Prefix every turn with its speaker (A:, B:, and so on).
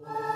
A: I'm